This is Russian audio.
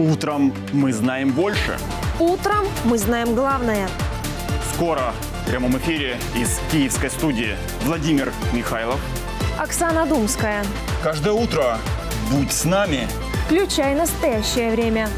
Утром мы знаем больше. Утром мы знаем главное. Скоро в прямом эфире из киевской студии Владимир Михайлов. Оксана Думская. Каждое утро будь с нами. Включай настоящее время.